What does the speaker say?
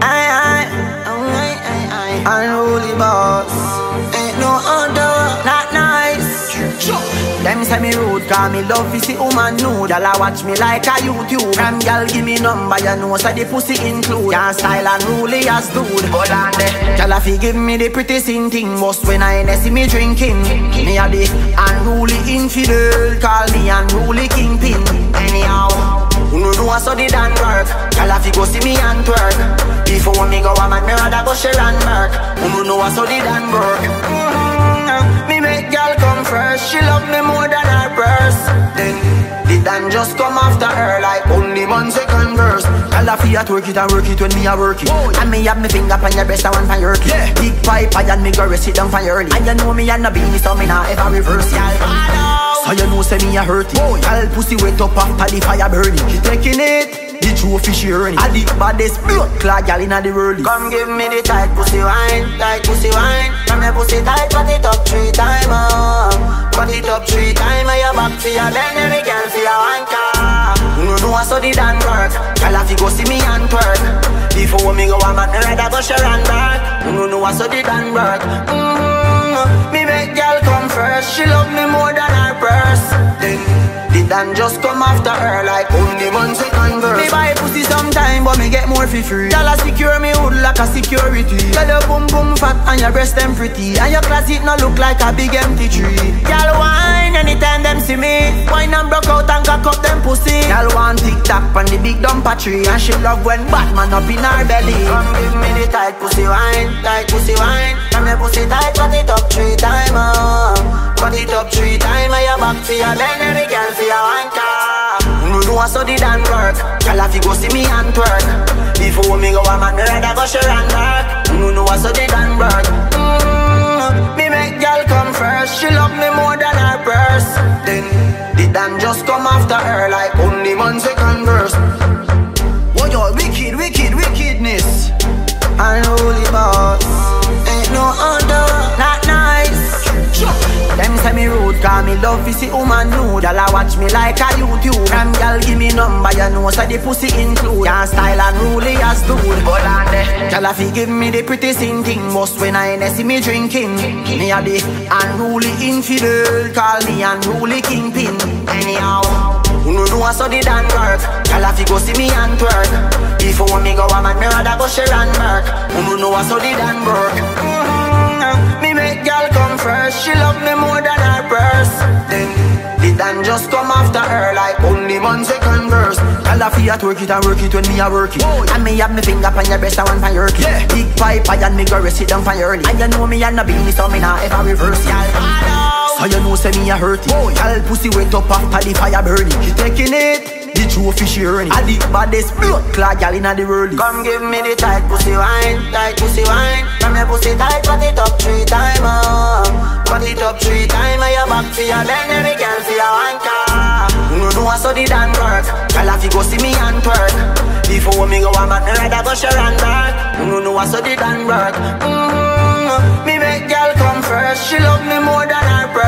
I, I, I, I, unruly boss. Ain't no other, Notnice. Them say me rude, call me love is the woman nude. Y'all watch me like a YouTube From y'all give me number, you know so the pussy include. Your style and ruly as dude. Hold on there Y'all fi give me the pretty sin thing. Most when I see me drinking. Me a the unruly infidel. Call me unruly kingpin. Anyhow who no do a the dan work? Y'all fi go see me and twerk. Before me go a man, me rather go share and work Who no know a the dan work? Mm-hmm. Me make y'all come first She love me more than her purse. Then the dan just come after her Like only one second verse. Y'all fi a twerk it and work it when me a work it. And me have me finger on your breast and one for your key yeah. Big pipe and me go rest it down for your early. And you know me and no beanie so me not ever reverse y'all so you know say me a hurt it. Girl pussy wet up after the fire burning. She taking it. The trophy she earning. A the baddest blood clot gal inna the world. Come give me the tight pussy wine, tight pussy wine. From the pussy tight, put it up three time up Put it up three time, I your back for your bend Every girl for your car. You know I saw the dan work. Girl have to go see me and twerk. Before me go a man, me rather go share and back. You know I saw the dan work. Mm-hmm. Me make girl come first. She love me more than her purse Then dan just come after her like only one second verse Me buy pussy sometime but me get more for free. Y'all secure me hood like a security. Tell your boom boom fat and your breast them pretty. And your closet no look like a big empty tree. Y'all whine anytime them see me. Wine and broke out and cock up them pussy. Y'all want TikTok on the big dumper tree And she love when Batman up in her belly. Come give me the tight pussy wine, tight pussy wine. From your pussy tight, put it up three time up Put it up three time and your back for your bend Every girl for your car You know so the dan work. Girl have to go see me and twerk. Before me more than her purse Then the dan just come after her Like only one second verse me love is the woman nude. Y'all watch me like a YouTube From y'all give me number, you know so the pussy include. Your style and ruly as dude. Hold on Y'all fi give me the pretty sin thing. Most when I see me drinking. Me a the unruly infidel. Call me unruly kingpin. Anyhow who no know so the dan work? Y'all fi go see me and twerk. Before me go a man, me rather go share and work Who no know so the dan work? Mm-hmm. Me make y'all come first She love me the dan just come after her Like only one second verse Y'all a fi a twerk it and work it when me a work it. Oh, and me have me finger on your breast and one for your key yeah. Big pipe and me go rest it down for your early And you know me and no beanie so me not ever reverse y'all so you know say me a hurt it. Oh, Y'all pussy wet up after the fire burning. She taking it the trophy she earning. A the baddest blood clot gal inna the world Come give me the tight pussy wine, tight pussy wine me pussy tight, pat it up three times, uh. Oh. Pat it up three times, uh, your back for your bend, every girl for your anchor. No no, I saw the than work, girl if you go see me and twerk. Before me go a man, rather go share and back. No no, I saw the than work. Mm-hmm. Me make girl come first, she love me more than her birth.